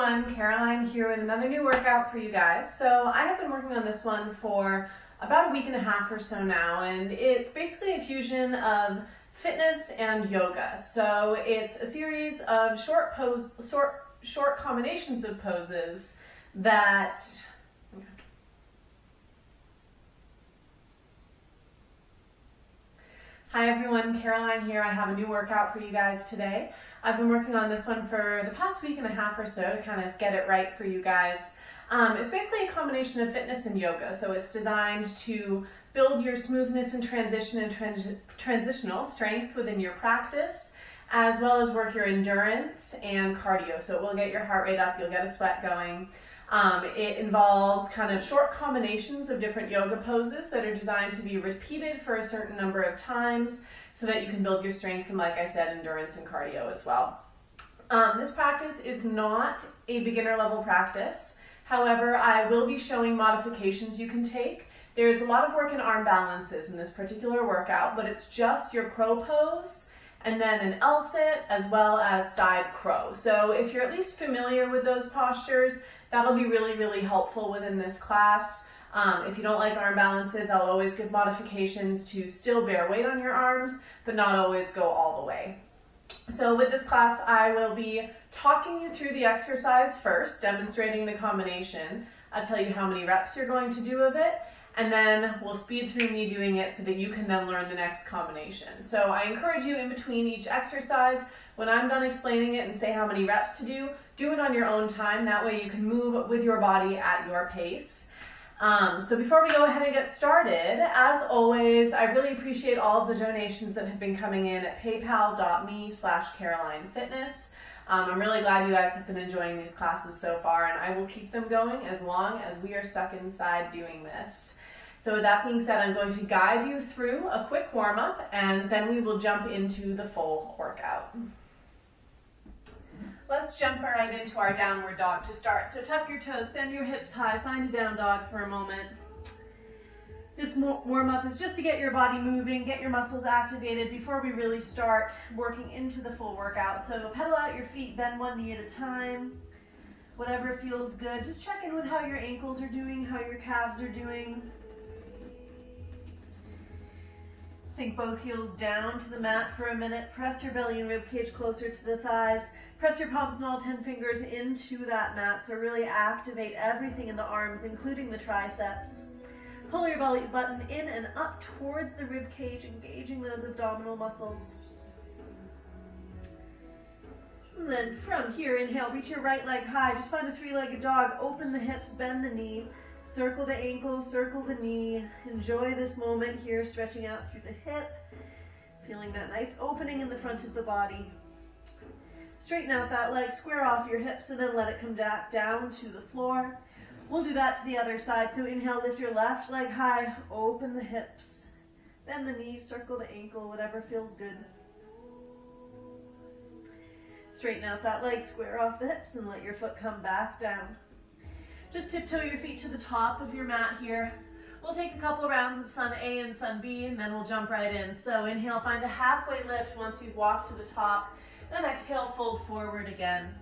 everyone, Caroline here with another new workout for you guys. So I have been working on this one for about a week and a half or so now, and it's basically a fusion of fitness and yoga. So it's a series of short pose, short, short combinations of poses that Hi everyone, Caroline here. I have a new workout for you guys today. I've been working on this one for the past week and a half or so to kind of get it right for you guys. Um, it's basically a combination of fitness and yoga, so it's designed to build your smoothness and transition and trans transitional strength within your practice, as well as work your endurance and cardio. So it will get your heart rate up, you'll get a sweat going. Um, it involves kind of short combinations of different yoga poses that are designed to be repeated for a certain number of times so that you can build your strength and, like I said, endurance and cardio as well. Um, this practice is not a beginner level practice. However, I will be showing modifications you can take. There's a lot of work in arm balances in this particular workout, but it's just your crow pose and then an L-sit as well as side crow. So if you're at least familiar with those postures, That'll be really, really helpful within this class. Um, if you don't like arm balances, I'll always give modifications to still bear weight on your arms, but not always go all the way. So with this class, I will be talking you through the exercise first, demonstrating the combination. I'll tell you how many reps you're going to do of it, and then we'll speed through me doing it so that you can then learn the next combination. So I encourage you in between each exercise, when I'm done explaining it and say how many reps to do, do it on your own time. That way you can move with your body at your pace. Um, so before we go ahead and get started, as always, I really appreciate all of the donations that have been coming in at paypal.me slash Caroline Fitness. Um, I'm really glad you guys have been enjoying these classes so far, and I will keep them going as long as we are stuck inside doing this. So with that being said, I'm going to guide you through a quick warm-up, and then we will jump into the full workout. Let's jump right into our downward dog to start. So tuck your toes, send your hips high, find a down dog for a moment. This warm-up is just to get your body moving, get your muscles activated before we really start working into the full workout. So pedal out your feet, bend one knee at a time. Whatever feels good. Just check in with how your ankles are doing, how your calves are doing. Sink both heels down to the mat for a minute. Press your belly and rib cage closer to the thighs. Press your palms and all 10 fingers into that mat. So really activate everything in the arms, including the triceps. Pull your belly button in and up towards the rib cage, engaging those abdominal muscles. And then from here, inhale, reach your right leg high. Just find a three-legged dog. Open the hips, bend the knee. Circle the ankle, circle the knee. Enjoy this moment here, stretching out through the hip. Feeling that nice opening in the front of the body. Straighten out that leg, square off your hips, and then let it come back down to the floor. We'll do that to the other side. So inhale, lift your left leg high, open the hips. Bend the knees, circle the ankle, whatever feels good. Straighten out that leg, square off the hips, and let your foot come back down. Just tiptoe your feet to the top of your mat here. We'll take a couple rounds of sun A and sun B, and then we'll jump right in. So inhale, find a halfway lift once you've walked to the top. Then exhale, fold forward again.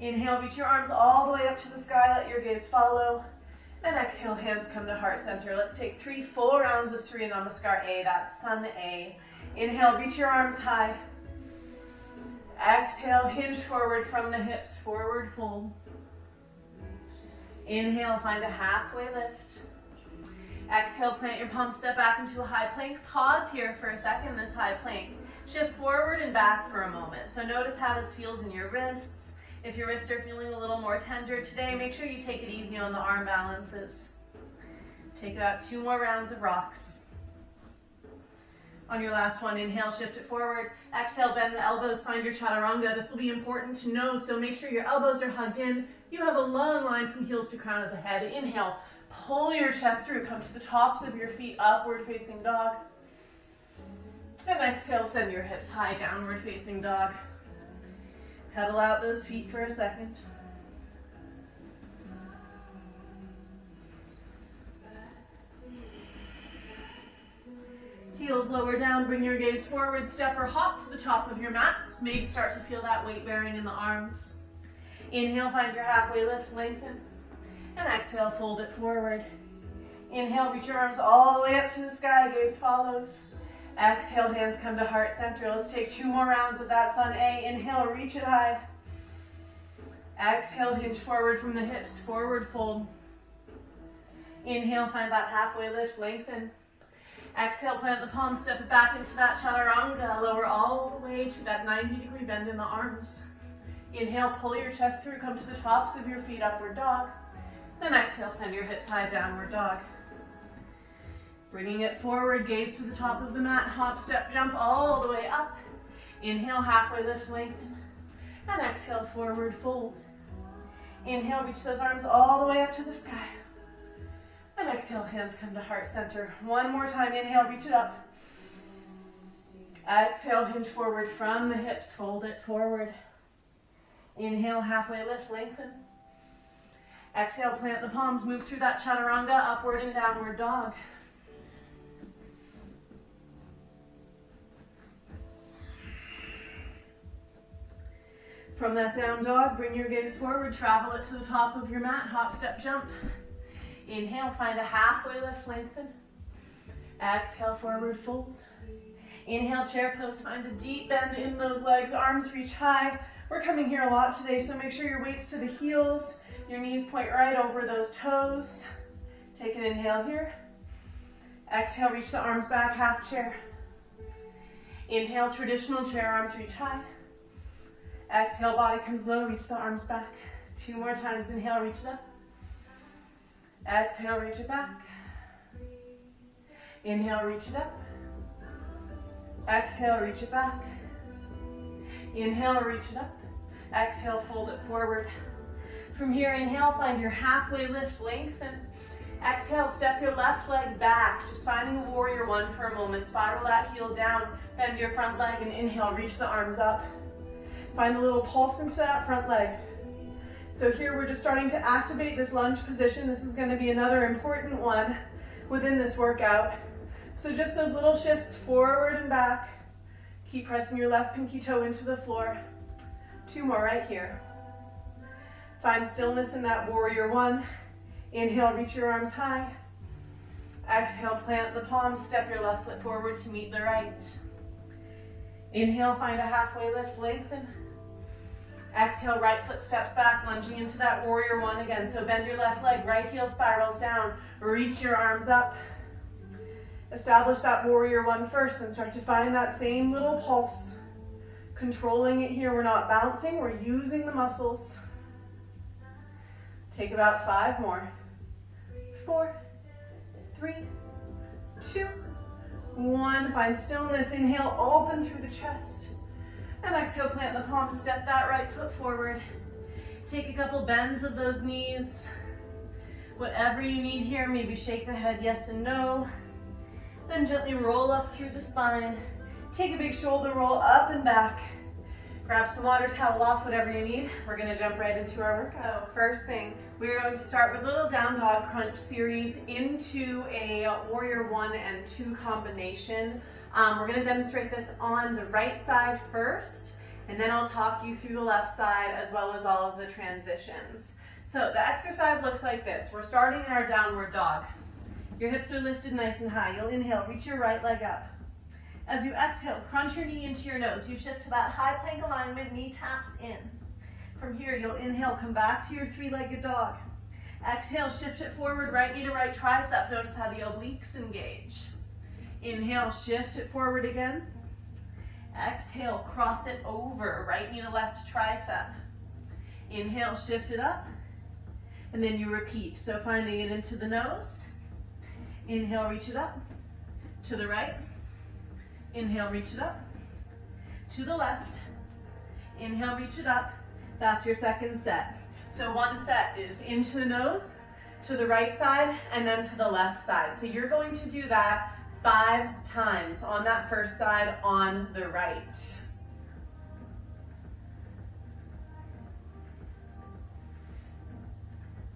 Inhale, reach your arms all the way up to the sky, let your gaze follow. And exhale, hands come to heart center. Let's take three full rounds of Surya Namaskar A, that's sun A. Inhale, reach your arms high. Exhale, hinge forward from the hips, forward fold. Inhale, find a halfway lift. Exhale, plant your palms, step back into a high plank. Pause here for a second, this high plank. Shift forward and back for a moment. So notice how this feels in your wrists. If your wrists are feeling a little more tender today, make sure you take it easy on the arm balances. Take about two more rounds of rocks. On your last one, inhale, shift it forward. Exhale, bend the elbows, find your chaturanga. This will be important to know, so make sure your elbows are hugged in. You have a long line from heels to crown of the head. Inhale, pull your chest through. Come to the tops of your feet, upward facing dog. And exhale, send your hips high, downward facing dog. Pedal out those feet for a second. Heels lower down, bring your gaze forward, step or hop to the top of your mat. Maybe start to feel that weight bearing in the arms. Inhale, find your halfway lift, lengthen. And exhale, fold it forward. Inhale, reach your arms all the way up to the sky, gaze follows. Exhale, hands come to heart center. Let's take two more rounds of that sun A. Inhale, reach it high. Exhale, hinge forward from the hips, forward fold. Inhale, find that halfway lift, lengthen. Exhale, plant the palms, step it back into that chaturanga. Lower all the way to that 90 degree bend in the arms. Inhale, pull your chest through, come to the tops of your feet, upward dog. Then exhale, send your hips high, downward dog. Bringing it forward, gaze to the top of the mat, hop, step, jump all the way up. Inhale, halfway lift, lengthen. And exhale, forward fold. Inhale, reach those arms all the way up to the sky. And exhale, hands come to heart center. One more time, inhale, reach it up. Exhale, hinge forward from the hips, fold it forward. Inhale, halfway lift, lengthen. Exhale, plant the palms, move through that chaturanga, upward and downward dog. From that down dog, bring your gaze forward, travel it to the top of your mat, hop, step, jump. Inhale, find a halfway lift, lengthen. Exhale, forward fold. Inhale, chair pose, find a deep bend in those legs, arms reach high. We're coming here a lot today, so make sure your weight's to the heels, your knees point right over those toes. Take an inhale here. Exhale, reach the arms back, half chair. Inhale, traditional chair, arms reach high. Exhale, body comes low, reach the arms back. Two more times, inhale, reach it up. Exhale, reach it back. Inhale, reach it up. Exhale, reach it back. Inhale, reach it up. Exhale, fold it forward. From here, inhale, find your halfway lift, lengthen. Exhale, step your left leg back, just finding a warrior one for a moment. Spiral that heel down, bend your front leg, and inhale, reach the arms up. Find a little pulse into that front leg. So here we're just starting to activate this lunge position. This is gonna be another important one within this workout. So just those little shifts forward and back. Keep pressing your left pinky toe into the floor. Two more right here. Find stillness in that warrior one. Inhale, reach your arms high. Exhale, plant the palms, step your left foot forward to meet the right. Inhale, find a halfway lift, lengthen. Exhale, right foot steps back, lunging into that warrior one again. So bend your left leg, right heel spirals down. Reach your arms up. Establish that warrior one first, then start to find that same little pulse. Controlling it here, we're not bouncing, we're using the muscles. Take about five more. Four, three, two, one. Find stillness. Inhale, open through the chest. And exhale, plant the palms, step that right foot forward. Take a couple bends of those knees. Whatever you need here, maybe shake the head yes and no. Then gently roll up through the spine. Take a big shoulder roll up and back. Grab some water, towel off, whatever you need. We're gonna jump right into our workout. So first thing, we're going to start with a little down dog crunch series into a warrior one and two combination. Um, we're gonna demonstrate this on the right side first, and then I'll talk you through the left side as well as all of the transitions. So the exercise looks like this. We're starting in our downward dog. Your hips are lifted nice and high. You'll inhale, reach your right leg up. As you exhale, crunch your knee into your nose. You shift to that high plank alignment, knee taps in. From here, you'll inhale, come back to your three-legged dog. Exhale, shift it forward, right knee to right tricep. Notice how the obliques engage. Inhale, shift it forward again. Exhale, cross it over, right knee to left tricep. Inhale, shift it up. And then you repeat. So finding it into the nose. Inhale, reach it up. To the right. Inhale, reach it up. To the left. Inhale, reach it up. That's your second set. So one set is into the nose, to the right side, and then to the left side. So you're going to do that five times on that first side on the right.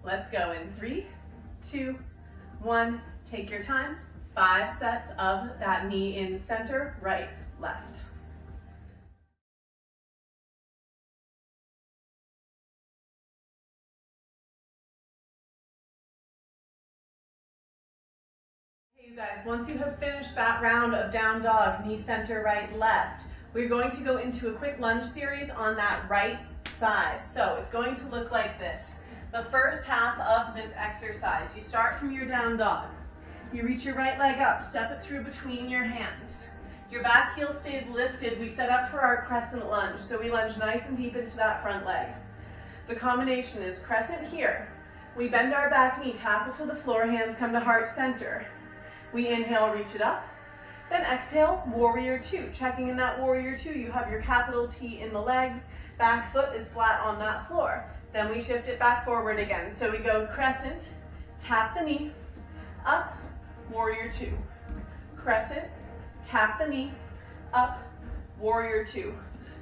Let's go in three, two, one. Take your time. Five sets of that knee in center, right, left. You guys, once you have finished that round of down dog, knee center, right, left, we're going to go into a quick lunge series on that right side. So it's going to look like this. The first half of this exercise, you start from your down dog. You reach your right leg up, step it through between your hands. Your back heel stays lifted. We set up for our crescent lunge. So we lunge nice and deep into that front leg. The combination is crescent here. We bend our back knee, tap it to the floor, hands come to heart center. We inhale, reach it up. Then exhale, warrior two. Checking in that warrior two, you have your capital T in the legs. Back foot is flat on that floor. Then we shift it back forward again. So we go crescent, tap the knee, up, warrior two. Crescent, tap the knee, up, warrior two.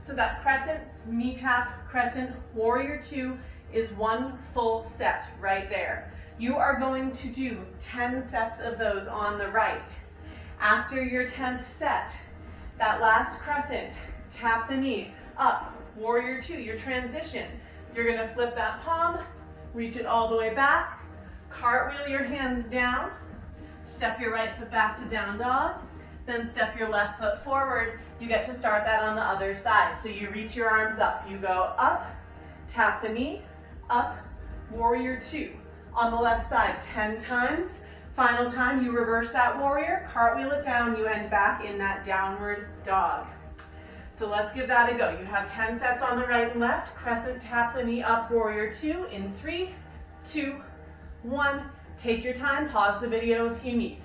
So that crescent, knee tap, crescent, warrior two is one full set right there. You are going to do 10 sets of those on the right. After your 10th set, that last crescent, tap the knee, up, warrior two, your transition. You're gonna flip that palm, reach it all the way back, cartwheel your hands down, step your right foot back to down dog, then step your left foot forward. You get to start that on the other side. So you reach your arms up, you go up, tap the knee, up, warrior two. On the left side, 10 times. Final time, you reverse that warrior, cartwheel it down, you end back in that downward dog. So let's give that a go. You have 10 sets on the right and left. Crescent, tap the knee up, warrior two in three, two, one. Take your time, pause the video if you need.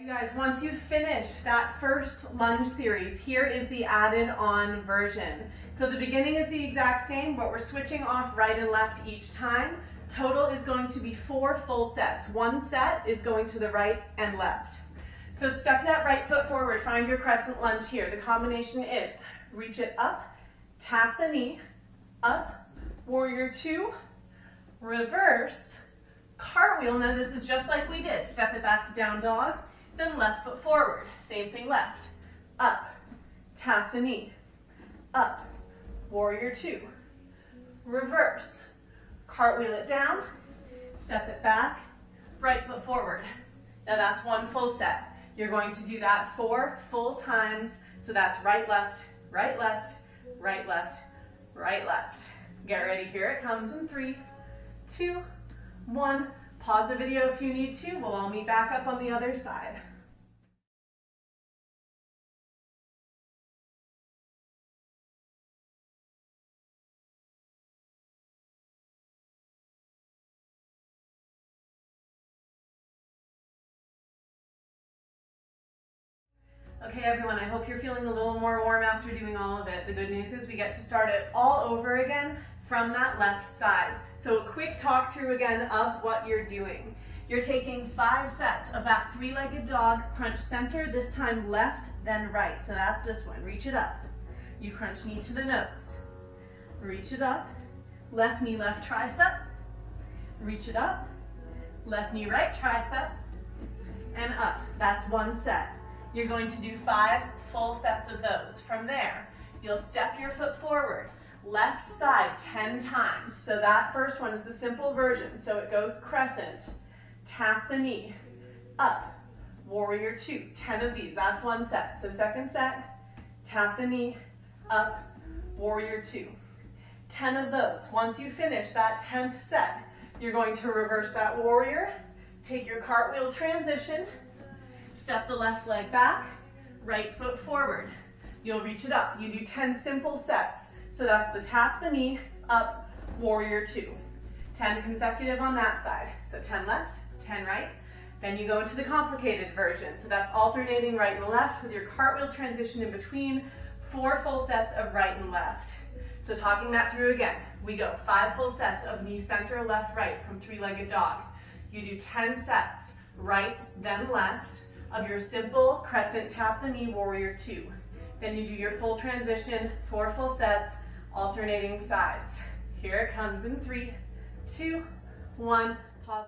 You guys, once you finish that first lunge series, here is the added on version. So the beginning is the exact same, but we're switching off right and left each time. Total is going to be four full sets. One set is going to the right and left. So step that right foot forward, find your crescent lunge here. The combination is reach it up, tap the knee, up, warrior two, reverse, cartwheel. Now this is just like we did. Step it back to down dog, then left foot forward. Same thing left. Up. Tap the knee. Up. Warrior two. Reverse. Cartwheel it down. Step it back. Right foot forward. Now that's one full set. You're going to do that four full times. So that's right, left, right, left, right, left, right, left. Get ready. Here it comes in three, two, one. Pause the video if you need to. We'll all meet back up on the other side. Okay, everyone, I hope you're feeling a little more warm after doing all of it. The good news is we get to start it all over again from that left side. So a quick talk through again of what you're doing. You're taking five sets of that three-legged dog, crunch center, this time left, then right. So that's this one, reach it up. You crunch knee to the nose. Reach it up, left knee, left tricep. Reach it up, left knee, right tricep, and up. That's one set. You're going to do five full sets of those. From there, you'll step your foot forward, left side 10 times. So that first one is the simple version. So it goes crescent, tap the knee, up, warrior two, 10 of these, that's one set. So second set, tap the knee, up, warrior two. 10 of those. Once you finish that 10th set, you're going to reverse that warrior, take your cartwheel transition, Step the left leg back, right foot forward. You'll reach it up. You do 10 simple sets. So that's the tap the knee, up, warrior two. 10 consecutive on that side. So 10 left, 10 right. Then you go into the complicated version. So that's alternating right and left with your cartwheel transition in between, four full sets of right and left. So talking that through again, we go five full sets of knee center, left, right from three-legged dog. You do 10 sets, right, then left, of your simple crescent tap the knee warrior two. Then you do your full transition, four full sets, alternating sides. Here it comes in three, two, one. Pause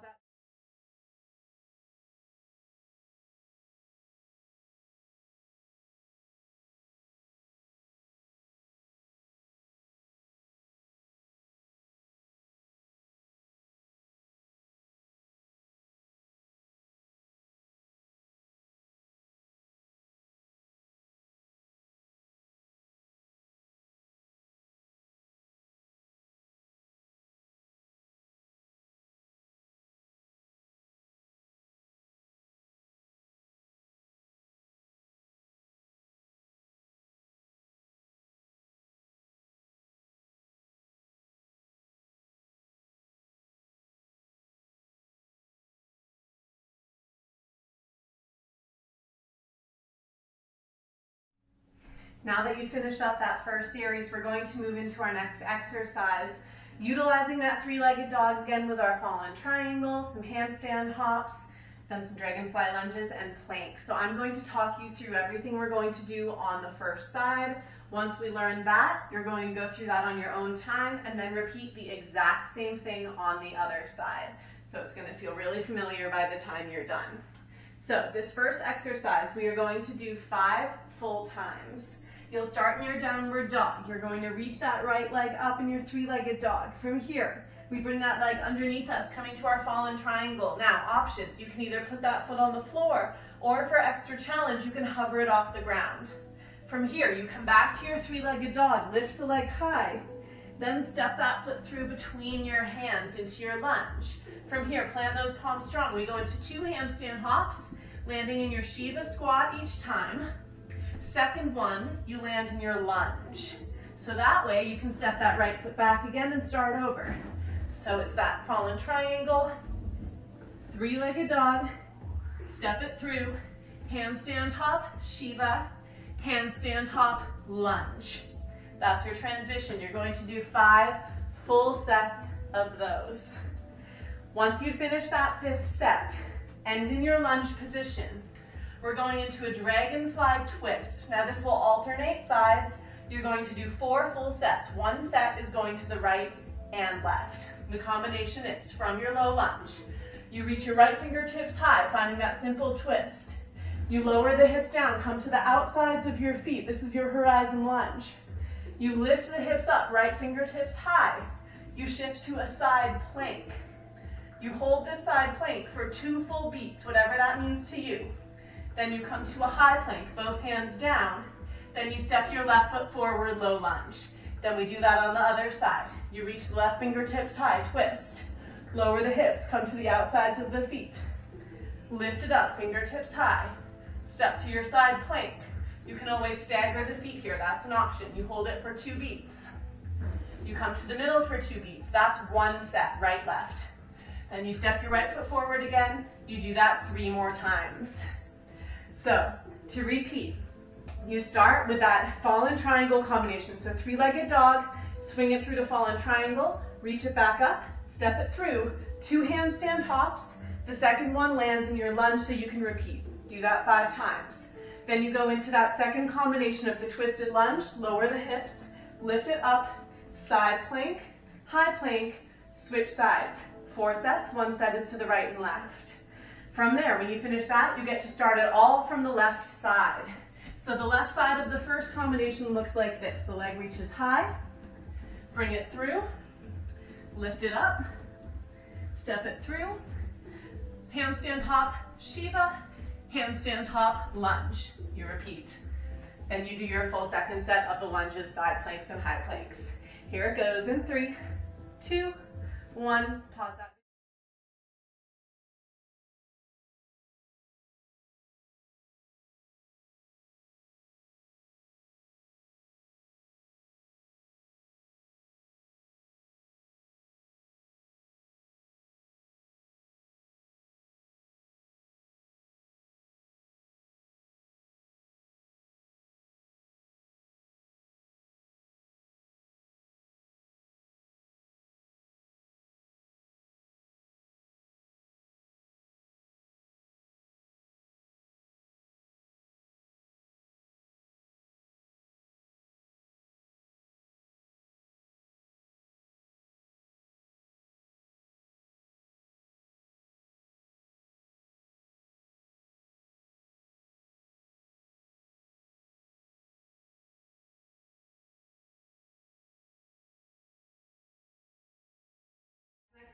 Now that you've finished up that first series, we're going to move into our next exercise, utilizing that three-legged dog again with our fallen triangle, some handstand hops, then some dragonfly lunges and planks. So I'm going to talk you through everything we're going to do on the first side. Once we learn that, you're going to go through that on your own time and then repeat the exact same thing on the other side. So it's gonna feel really familiar by the time you're done. So this first exercise, we are going to do five full times. You'll start in your downward dog. You're going to reach that right leg up in your three-legged dog. From here, we bring that leg underneath us, coming to our fallen triangle. Now, options. You can either put that foot on the floor, or for extra challenge, you can hover it off the ground. From here, you come back to your three-legged dog. Lift the leg high. Then step that foot through between your hands into your lunge. From here, plant those palms strong. We go into two handstand hops, landing in your Shiva squat each time. Second one, you land in your lunge. So that way you can step that right foot back again and start over. So it's that fallen triangle, three-legged dog, step it through, handstand hop, Shiva, handstand hop, lunge. That's your transition. You're going to do five full sets of those. Once you finish that fifth set, end in your lunge position. We're going into a dragonfly twist. Now this will alternate sides. You're going to do four full sets. One set is going to the right and left. The combination is from your low lunge. You reach your right fingertips high, finding that simple twist. You lower the hips down, come to the outsides of your feet. This is your horizon lunge. You lift the hips up, right fingertips high. You shift to a side plank. You hold this side plank for two full beats, whatever that means to you. Then you come to a high plank, both hands down. Then you step your left foot forward, low lunge. Then we do that on the other side. You reach the left fingertips high, twist. Lower the hips, come to the outsides of the feet. Lift it up, fingertips high. Step to your side plank. You can always stagger the feet here, that's an option. You hold it for two beats. You come to the middle for two beats. That's one set, right, left. Then you step your right foot forward again. You do that three more times. So to repeat, you start with that fallen triangle combination. So three-legged dog, swing it through to fallen triangle, reach it back up, step it through, two handstand hops. The second one lands in your lunge so you can repeat. Do that five times. Then you go into that second combination of the twisted lunge, lower the hips, lift it up, side plank, high plank, switch sides. Four sets, one set is to the right and left. From there, when you finish that, you get to start it all from the left side. So the left side of the first combination looks like this. The leg reaches high, bring it through, lift it up, step it through, handstand hop, Shiva, handstand hop, lunge. You repeat. Then you do your full second set of the lunges, side planks, and high planks. Here it goes in three, two, one, pause that.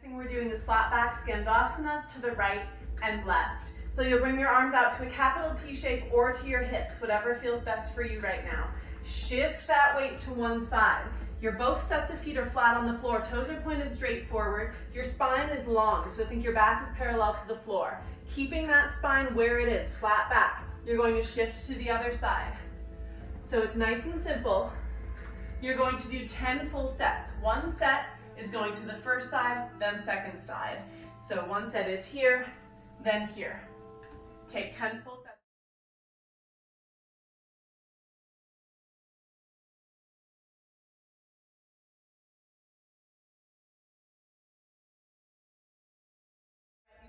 Thing we're doing is flat back Skandasanas to the right and left. So you'll bring your arms out to a capital T shape or to your hips, whatever feels best for you right now. Shift that weight to one side. Your both sets of feet are flat on the floor, toes are pointed straight forward. Your spine is long, so think your back is parallel to the floor. Keeping that spine where it is, flat back. You're going to shift to the other side. So it's nice and simple. You're going to do 10 full sets. One set is going to the first side, then second side. So one set is here, then here. Take 10 full sets.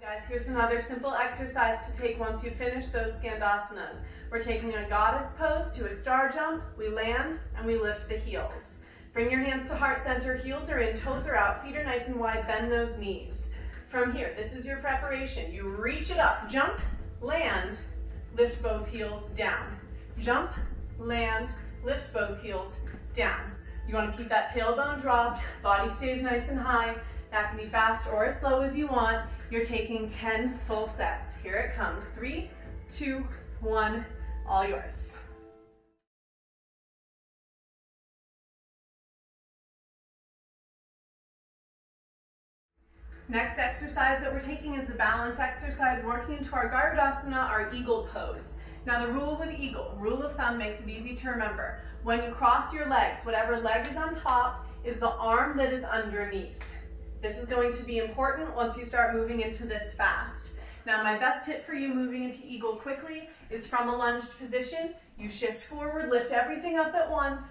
Guys, here's another simple exercise to take once you finish those Skandasanas. We're taking a goddess pose to a star jump, we land, and we lift the heels. Bring your hands to heart center, heels are in, toes are out, feet are nice and wide, bend those knees. From here, this is your preparation. You reach it up, jump, land, lift both heels down. Jump, land, lift both heels down. You want to keep that tailbone dropped, body stays nice and high. That can be fast or as slow as you want. You're taking 10 full sets. Here it comes. Three, two, one, all yours. Next exercise that we're taking is a balance exercise, working into our Garudasana, our eagle pose. Now the rule with eagle, rule of thumb makes it easy to remember. When you cross your legs, whatever leg is on top is the arm that is underneath. This is going to be important once you start moving into this fast. Now my best tip for you moving into eagle quickly is from a lunged position. You shift forward, lift everything up at once,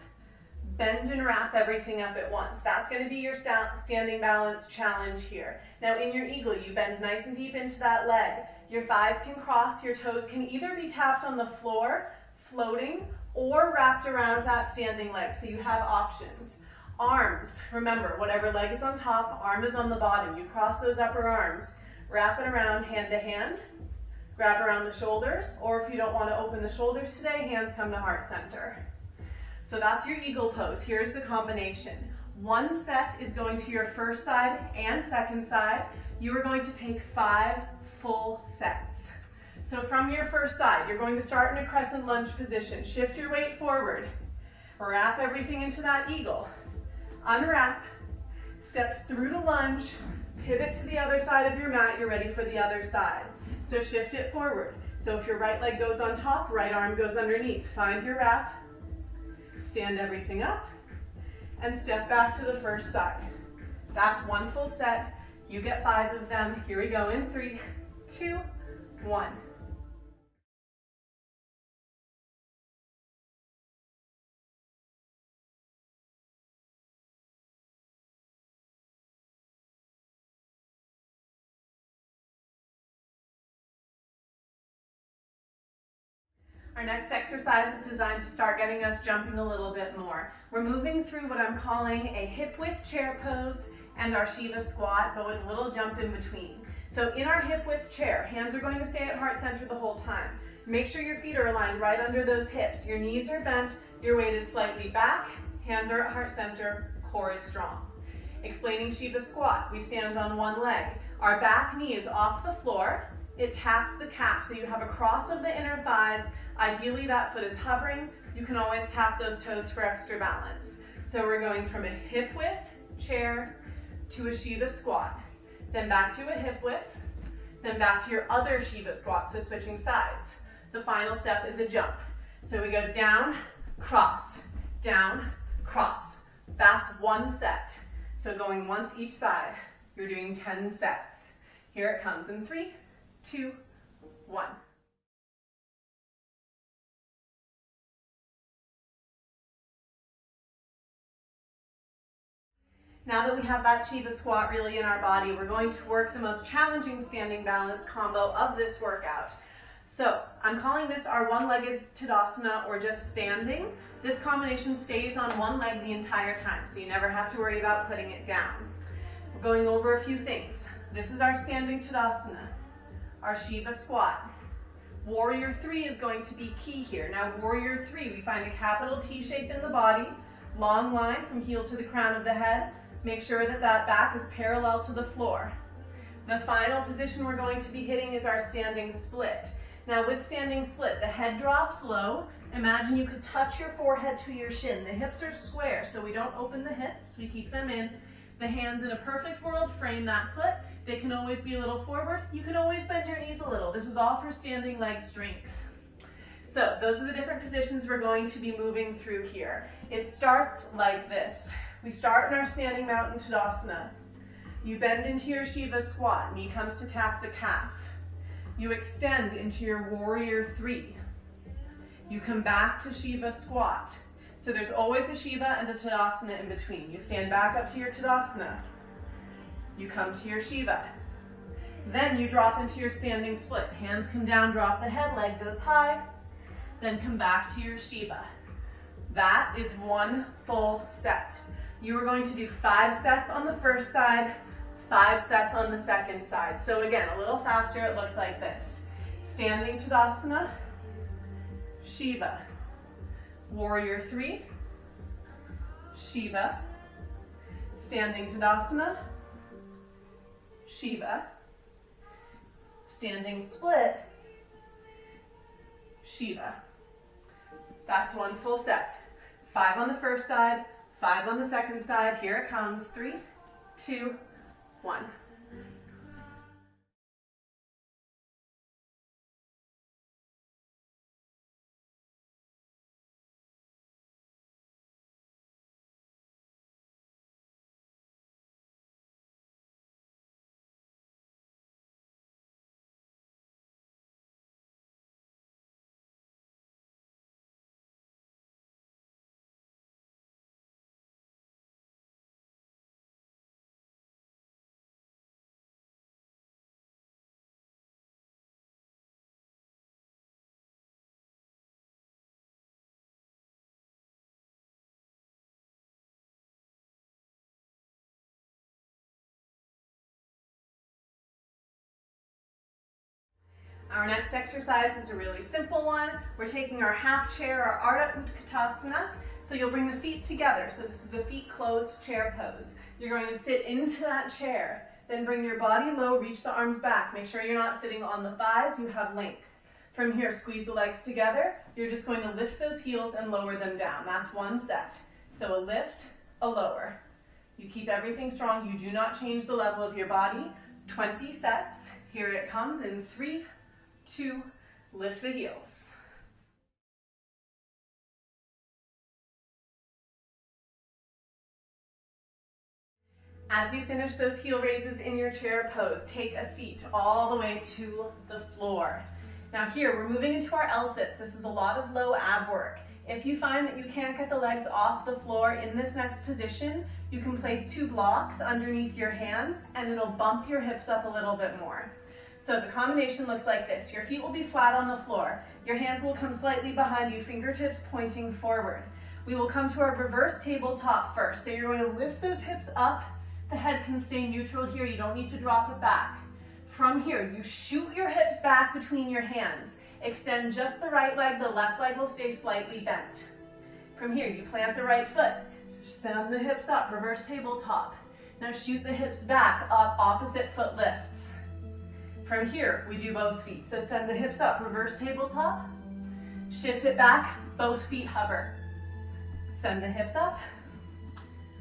bend and wrap everything up at once. That's going to be your standing balance challenge here. Now in your eagle, you bend nice and deep into that leg. Your thighs can cross, your toes can either be tapped on the floor, floating, or wrapped around that standing leg, so you have options. Arms, remember, whatever leg is on top, arm is on the bottom. You cross those upper arms, wrap it around hand to hand, grab around the shoulders, or if you don't want to open the shoulders today, hands come to heart center. So that's your eagle pose. Here's the combination. One set is going to your first side and second side. You are going to take five full sets. So from your first side, you're going to start in a crescent lunge position. Shift your weight forward. Wrap everything into that eagle. Unwrap. Step through the lunge. Pivot to the other side of your mat. You're ready for the other side. So shift it forward. So if your right leg goes on top, right arm goes underneath. Find your wrap stand everything up, and step back to the first side. That's one full set. You get five of them. Here we go in three, two, one. Our next exercise is designed to start getting us jumping a little bit more. We're moving through what I'm calling a hip width chair pose and our Shiva squat, but with a little jump in between. So in our hip width chair, hands are going to stay at heart center the whole time. Make sure your feet are aligned right under those hips. Your knees are bent, your weight is slightly back, hands are at heart center, core is strong. Explaining Shiva squat, we stand on one leg. Our back knee is off the floor, it taps the calf, so you have a cross of the inner thighs, Ideally, that foot is hovering. You can always tap those toes for extra balance. So we're going from a hip width chair to a Shiva squat, then back to a hip width, then back to your other Shiva squat, so switching sides. The final step is a jump. So we go down, cross, down, cross. That's one set. So going once each side, you're doing 10 sets. Here it comes in three, two, one. Now that we have that Shiva squat really in our body, we're going to work the most challenging standing balance combo of this workout. So I'm calling this our one-legged Tadasana or just standing. This combination stays on one leg the entire time, so you never have to worry about putting it down. We're going over a few things. This is our standing Tadasana, our Shiva squat. Warrior three is going to be key here. Now warrior three, we find a capital T shape in the body, long line from heel to the crown of the head, Make sure that that back is parallel to the floor. The final position we're going to be hitting is our standing split. Now with standing split, the head drops low. Imagine you could touch your forehead to your shin. The hips are square, so we don't open the hips, we keep them in. The hands in a perfect world frame that foot. They can always be a little forward. You can always bend your knees a little. This is all for standing leg strength. So those are the different positions we're going to be moving through here. It starts like this. We start in our standing mountain Tadasana. You bend into your Shiva squat, knee comes to tap the calf. You extend into your warrior three. You come back to Shiva squat. So there's always a Shiva and a Tadasana in between. You stand back up to your Tadasana. You come to your Shiva. Then you drop into your standing split. Hands come down, drop the head, leg goes high. Then come back to your Shiva. That is one full set. You are going to do five sets on the first side, five sets on the second side. So again, a little faster, it looks like this. Standing Tadasana, Shiva, Warrior Three, Shiva, Standing Tadasana, Shiva, Standing Split, Shiva. That's one full set. Five on the first side, five on the second side. Here it comes. Three, two, one. Our next exercise is a really simple one. We're taking our half chair, our Ardha Utkatasana. So you'll bring the feet together. So this is a feet closed chair pose. You're going to sit into that chair. Then bring your body low, reach the arms back. Make sure you're not sitting on the thighs, you have length. From here, squeeze the legs together. You're just going to lift those heels and lower them down. That's one set. So a lift, a lower. You keep everything strong. You do not change the level of your body. 20 sets. Here it comes in three, two, lift the heels. As you finish those heel raises in your chair pose, take a seat all the way to the floor. Now here, we're moving into our L-sits. This is a lot of low ab work. If you find that you can't get the legs off the floor in this next position, you can place two blocks underneath your hands and it'll bump your hips up a little bit more. So the combination looks like this. Your feet will be flat on the floor. Your hands will come slightly behind you, fingertips pointing forward. We will come to our reverse tabletop first. So you're going to lift those hips up. The head can stay neutral here. You don't need to drop it back. From here, you shoot your hips back between your hands. Extend just the right leg. The left leg will stay slightly bent. From here, you plant the right foot. Send the hips up, reverse tabletop. Now shoot the hips back, up, opposite foot lifts. From here, we do both feet. So send the hips up, reverse tabletop. Shift it back, both feet hover. Send the hips up,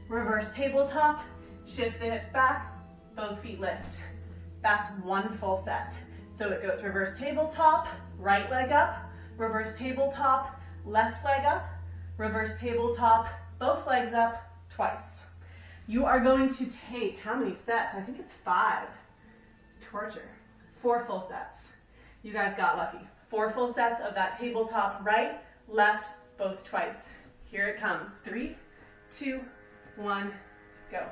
reverse tabletop. Shift the hips back, both feet lift. That's one full set. So it goes reverse tabletop, right leg up, reverse tabletop, left leg up, reverse tabletop, both legs up, twice. You are going to take, how many sets? I think it's five. It's torture four full sets. You guys got lucky. Four full sets of that tabletop right, left, both twice. Here it comes. Three, two, one, go.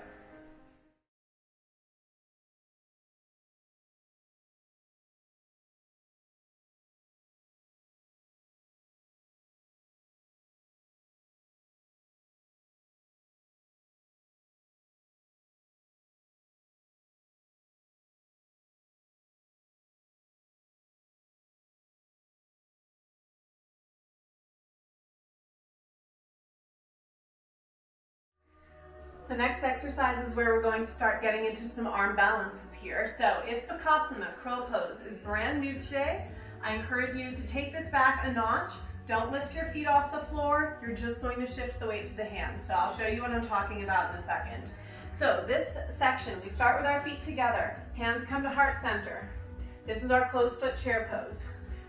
The next exercise is where we're going to start getting into some arm balances here. So if Bakasana, crow pose, is brand new today, I encourage you to take this back a notch. Don't lift your feet off the floor. You're just going to shift the weight to the hands. So I'll show you what I'm talking about in a second. So this section, we start with our feet together. Hands come to heart center. This is our closed foot chair pose.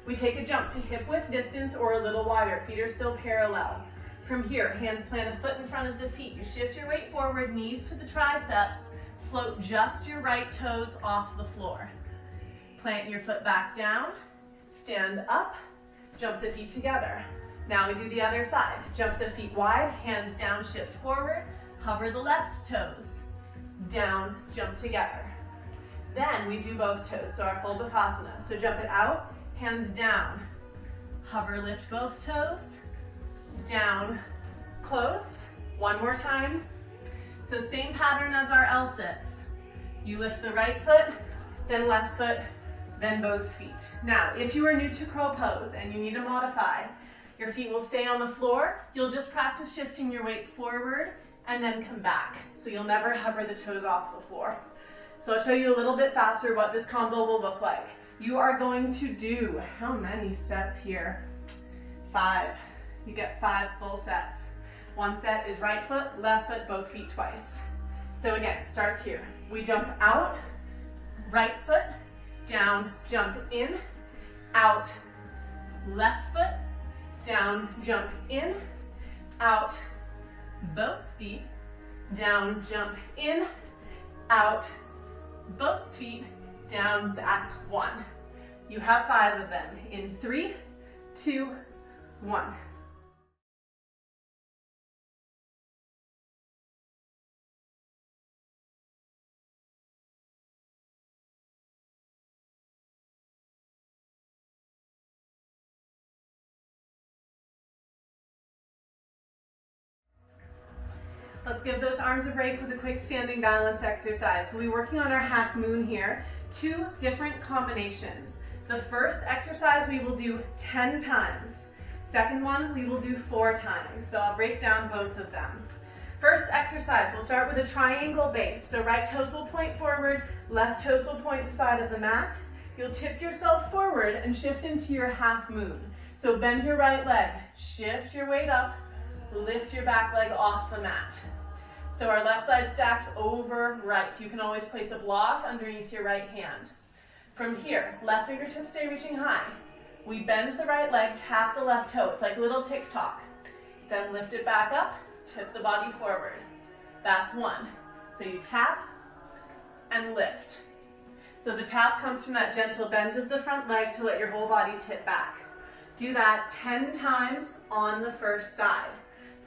We take a jump to hip width distance or a little wider. Feet are still parallel. From here, hands plant a foot in front of the feet. You shift your weight forward, knees to the triceps, float just your right toes off the floor. Plant your foot back down, stand up, jump the feet together. Now we do the other side. Jump the feet wide, hands down, shift forward, hover the left toes, down, jump together. Then we do both toes, so our full Bakasana. So jump it out, hands down, hover, lift both toes, down, close. One more time. So same pattern as our L sits. You lift the right foot, then left foot, then both feet. Now, if you are new to crow pose and you need to modify, your feet will stay on the floor. You'll just practice shifting your weight forward and then come back. So you'll never hover the toes off the floor. So I'll show you a little bit faster what this combo will look like. You are going to do, how many sets here? Five. You get five full sets. One set is right foot, left foot, both feet twice. So again, it starts here. We jump out, right foot, down, jump in, out, left foot, down, jump in, out, both feet, down, jump in, out, both feet, down, that's one. You have five of them in three, two, one. Let's give those arms a break with a quick standing balance exercise. We'll be working on our half moon here. Two different combinations. The first exercise we will do 10 times. Second one we will do four times. So I'll break down both of them. First exercise, we'll start with a triangle base. So right toes will point forward, left toes will point the side of the mat. You'll tip yourself forward and shift into your half moon. So bend your right leg, shift your weight up, lift your back leg off the mat. So our left side stacks over right. You can always place a block underneath your right hand. From here, left fingertips stay reaching high. We bend the right leg, tap the left toe. It's like a little tick-tock. Then lift it back up, tip the body forward. That's one. So you tap and lift. So the tap comes from that gentle bend of the front leg to let your whole body tip back. Do that 10 times on the first side.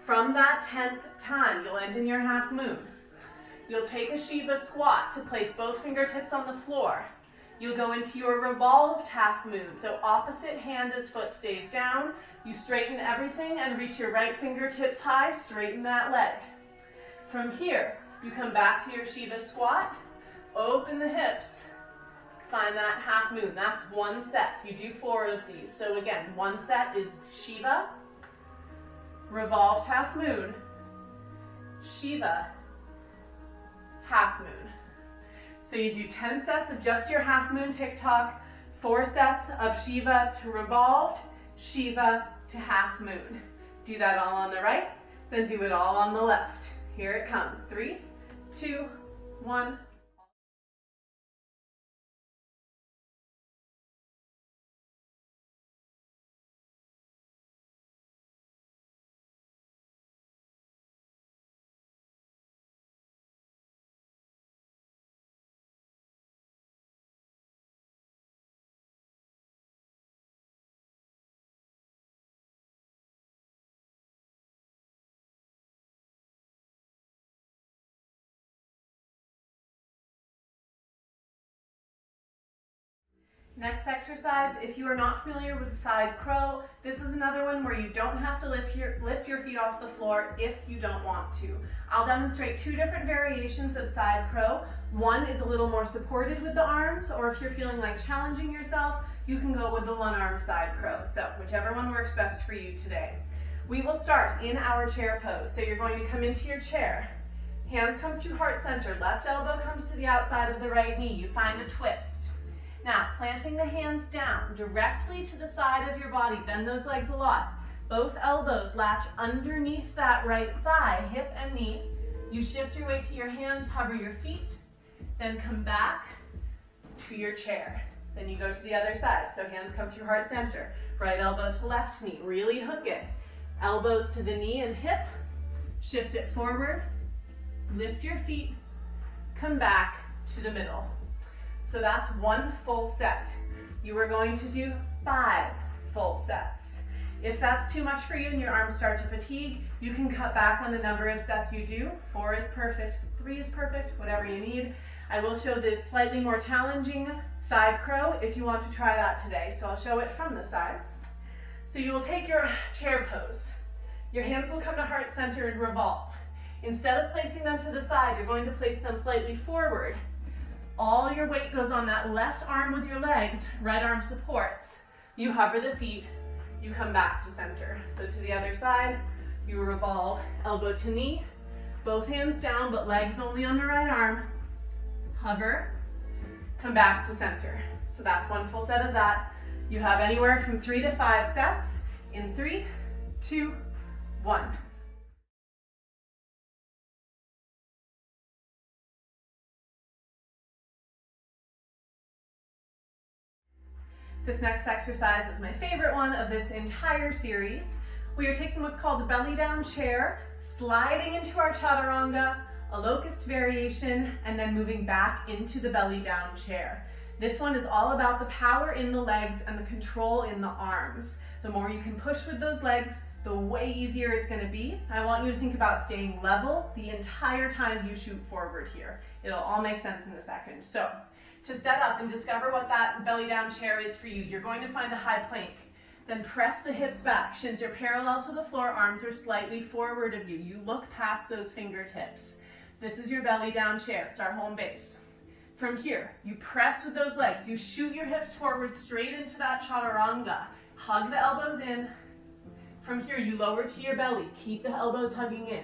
From that 10th time, you'll end in your half moon. You'll take a Shiva squat to place both fingertips on the floor. You'll go into your revolved half moon. So opposite hand as foot stays down. You straighten everything and reach your right fingertips high, straighten that leg. From here, you come back to your Shiva squat, open the hips, find that half moon. That's one set. You do four of these. So again, one set is Shiva, revolved half moon, Shiva, half moon. So you do 10 sets of just your half moon tick-tock, four sets of Shiva to revolved, Shiva to half moon. Do that all on the right, then do it all on the left. Here it comes. Three, two, one. Next exercise, if you are not familiar with side crow, this is another one where you don't have to lift your, lift your feet off the floor if you don't want to. I'll demonstrate two different variations of side crow. One is a little more supported with the arms, or if you're feeling like challenging yourself, you can go with the one arm side crow. So whichever one works best for you today. We will start in our chair pose. So you're going to come into your chair, Hands come through heart center. Left elbow comes to the outside of the right knee. You find a twist. Now, planting the hands down directly to the side of your body. Bend those legs a lot. Both elbows latch underneath that right thigh, hip and knee. You shift your weight to your hands, hover your feet, then come back to your chair. Then you go to the other side. So hands come through heart center. Right elbow to left knee. Really hook it. Elbows to the knee and hip. Shift it forward. Lift your feet. Come back to the middle. So that's one full set. You are going to do five full sets. If that's too much for you and your arms start to fatigue, you can cut back on the number of sets you do. Four is perfect, three is perfect, whatever you need. I will show the slightly more challenging side crow if you want to try that today. So I'll show it from the side. So you will take your chair pose. Your hands will come to heart center and revolve. Instead of placing them to the side, you're going to place them slightly forward. All your weight goes on that left arm with your legs, right arm supports. You hover the feet, you come back to center. So to the other side, you revolve, elbow to knee, both hands down, but legs only on the right arm. Hover, come back to center. So that's one full set of that. You have anywhere from three to five sets in three, two, one. This next exercise is my favorite one of this entire series. We are taking what's called the belly down chair, sliding into our chaturanga, a locust variation, and then moving back into the belly down chair. This one is all about the power in the legs and the control in the arms. The more you can push with those legs, the way easier it's gonna be. I want you to think about staying level the entire time you shoot forward here. It'll all make sense in a second. So to set up and discover what that belly down chair is for you, you're going to find a high plank. Then press the hips back. Shins are parallel to the floor, arms are slightly forward of you. You look past those fingertips. This is your belly down chair. It's our home base. From here, you press with those legs. You shoot your hips forward straight into that chaturanga. Hug the elbows in. From here, you lower to your belly. Keep the elbows hugging in.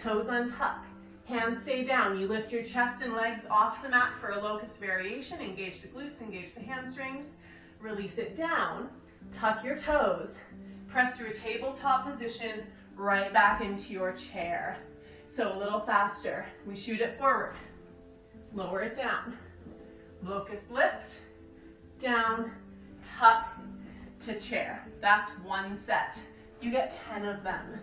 Toes untuck. Hands stay down. You lift your chest and legs off the mat for a locust variation. Engage the glutes, engage the hamstrings. Release it down. Tuck your toes. Press through a tabletop position right back into your chair. So a little faster. We shoot it forward. Lower it down. Locust lift, down, tuck to chair. That's one set. You get 10 of them.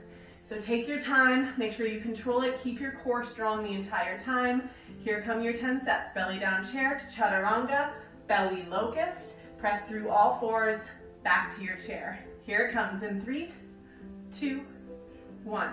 So take your time, make sure you control it, keep your core strong the entire time. Here come your 10 sets. Belly down chair to chaturanga, belly locust, press through all fours, back to your chair. Here it comes in three, two, one.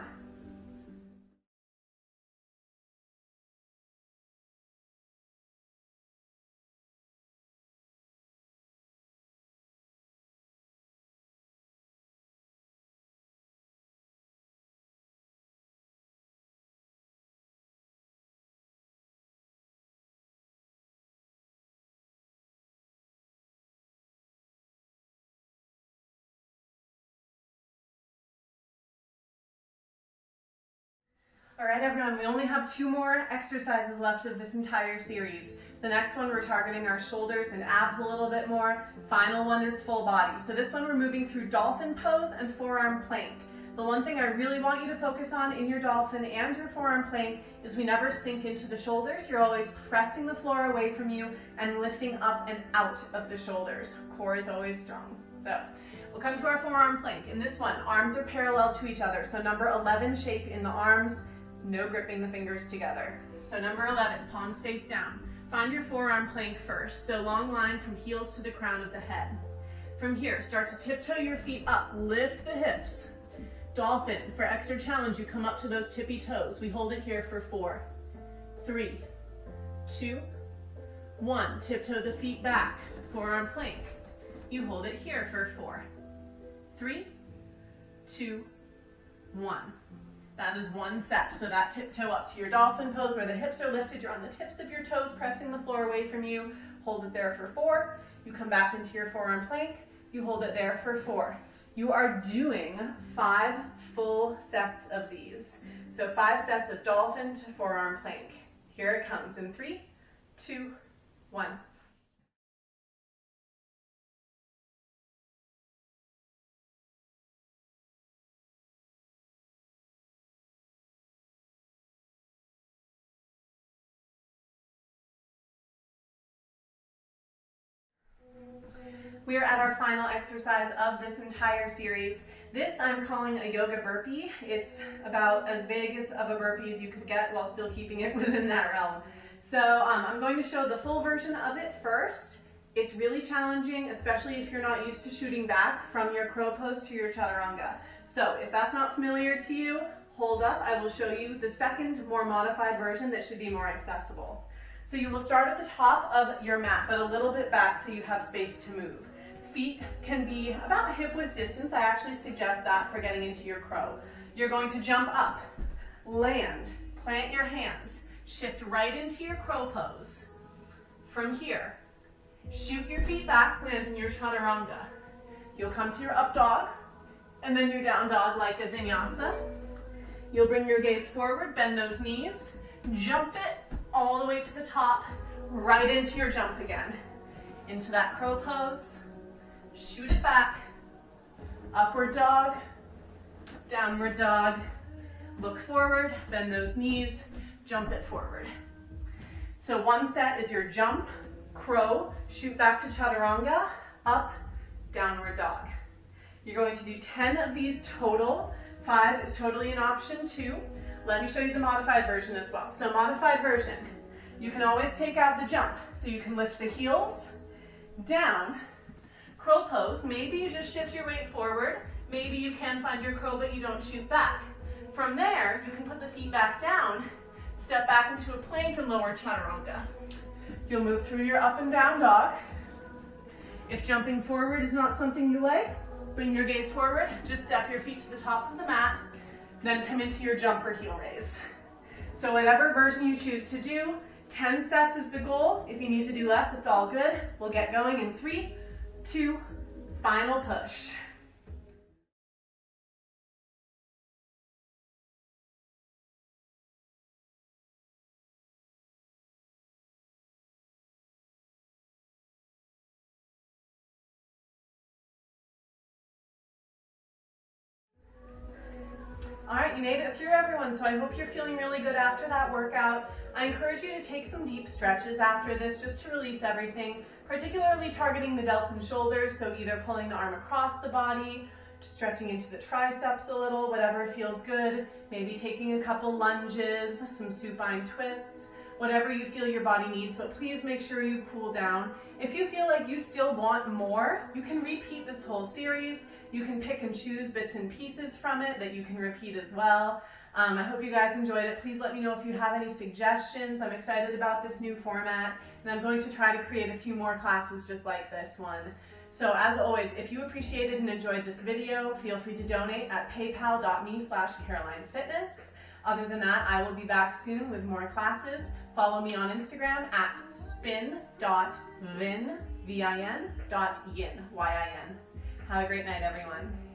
All right, everyone, we only have two more exercises left of this entire series. The next one, we're targeting our shoulders and abs a little bit more. Final one is full body. So this one, we're moving through dolphin pose and forearm plank. The one thing I really want you to focus on in your dolphin and your forearm plank is we never sink into the shoulders. You're always pressing the floor away from you and lifting up and out of the shoulders. Core is always strong. So we'll come to our forearm plank. In this one, arms are parallel to each other. So number 11 shape in the arms, no gripping the fingers together. So number 11, palms face down. Find your forearm plank first. So long line from heels to the crown of the head. From here, start to tiptoe your feet up. Lift the hips. Dolphin, for extra challenge, you come up to those tippy toes. We hold it here for four, three, two, one. Tiptoe the feet back. Forearm plank. You hold it here for four, three, two, one. That is one set. So that tiptoe up to your dolphin pose where the hips are lifted. You're on the tips of your toes, pressing the floor away from you. Hold it there for four. You come back into your forearm plank. You hold it there for four, You are doing five full sets of these. So five sets of dolphin to forearm plank. Here it comes in three, two, one. We are at our final exercise of this entire series. This I'm calling a yoga burpee. It's about as vague of a burpee as you could get while still keeping it within that realm. So um, I'm going to show the full version of it first. It's really challenging, especially if you're not used to shooting back from your crow pose to your chaturanga. So if that's not familiar to you, hold up. I will show you the second, more modified version that should be more accessible. So you will start at the top of your mat, but a little bit back so you have space to move. Feet can be about hip width distance. I actually suggest that for getting into your crow. You're going to jump up, land, plant your hands, shift right into your crow pose. From here, shoot your feet back, land in your chaturanga. You'll come to your up dog, and then your down dog like a vinyasa. You'll bring your gaze forward, bend those knees, jump it all the way to the top, right into your jump again. Into that crow pose shoot it back, upward dog, downward dog, look forward, bend those knees, jump it forward. So one set is your jump, crow, shoot back to chaturanga, up, downward dog. You're going to do 10 of these total. Five is totally an option too. Let me show you the modified version as well. So modified version, you can always take out the jump. So you can lift the heels down Crow pose, maybe you just shift your weight forward. Maybe you can find your crow, but you don't shoot back. From there, you can put the feet back down, step back into a plank and lower chaturanga. You'll move through your up and down dog. If jumping forward is not something you like, bring your gaze forward, just step your feet to the top of the mat, then come into your jump or heel raise. So whatever version you choose to do, 10 sets is the goal. If you need to do less, it's all good. We'll get going in three, two, final push. All right, you made it through everyone, so I hope you're feeling really good after that workout. I encourage you to take some deep stretches after this just to release everything, particularly targeting the delts and shoulders, so either pulling the arm across the body, stretching into the triceps a little, whatever feels good, maybe taking a couple lunges, some supine twists, whatever you feel your body needs, but please make sure you cool down. If you feel like you still want more, you can repeat this whole series. You can pick and choose bits and pieces from it that you can repeat as well. Um, I hope you guys enjoyed it. Please let me know if you have any suggestions. I'm excited about this new format, and I'm going to try to create a few more classes just like this one. So as always, if you appreciated and enjoyed this video, feel free to donate at paypal.me slash carolinefitness. Other than that, I will be back soon with more classes. Follow me on Instagram at spin.vin, V-I-N, dot yin. Have a great night, everyone.